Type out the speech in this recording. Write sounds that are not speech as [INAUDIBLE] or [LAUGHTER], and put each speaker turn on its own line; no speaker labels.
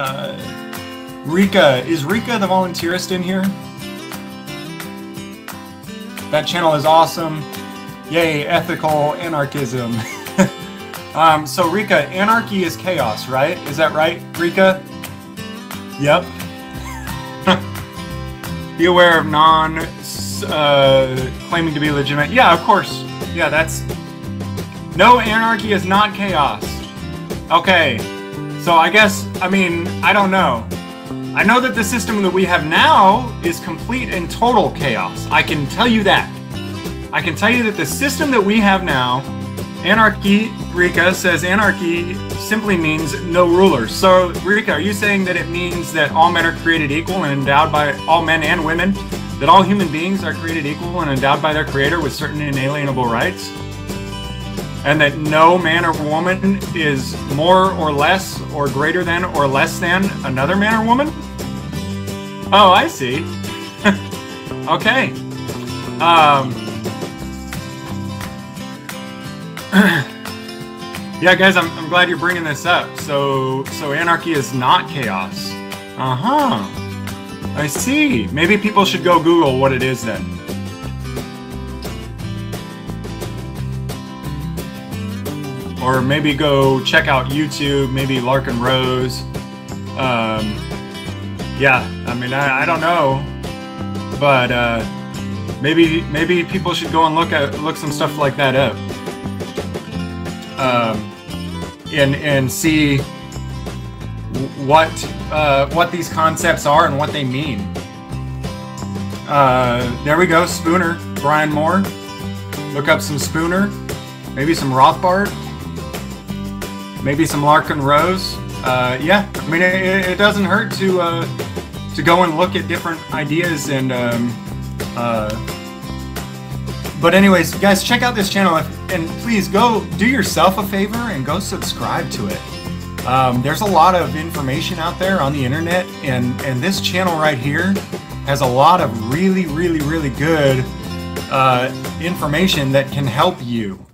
Uh, Rika, is Rika the voluntaryist in here? That channel is awesome. Yay, ethical anarchism. [LAUGHS] um, so Rika, anarchy is chaos, right? Is that right, Rika? Yep. [LAUGHS] Be aware of non uh, claiming to be legitimate. Yeah, of course. Yeah, that's no anarchy is not chaos. Okay, so I guess I mean I don't know. I know that the system that we have now is complete and total chaos. I can tell you that. I can tell you that the system that we have now, anarchy, Rika says anarchy simply means no rulers. So, Rika, are you saying that it means that all men are created equal and endowed by all men and women? That all human beings are created equal and endowed by their creator with certain inalienable rights? And that no man or woman is more or less or greater than or less than another man or woman? Oh, I see. [LAUGHS] okay. Um, [CLEARS THROAT] yeah, guys, I'm, I'm glad you're bringing this up. So, so anarchy is not chaos. Uh huh. I see. Maybe people should go Google what it is then. Or maybe go check out YouTube, maybe Larken Rose. Um, yeah, I mean, I, I don't know, but uh, maybe maybe people should go and look at look some stuff like that up, um, and and see what uh, what these concepts are and what they mean. Uh, there we go, Spooner, Brian Moore. Look up some Spooner, maybe some Rothbard, maybe some Larken Rose. Uh, yeah, I mean, it, it doesn't hurt to uh, to go and look at different ideas and. Um, uh, but anyways, guys, check out this channel and please go do yourself a favor and go subscribe to it. Um, there's a lot of information out there on the internet, and and this channel right here has a lot of really, really, really good uh, information that can help you.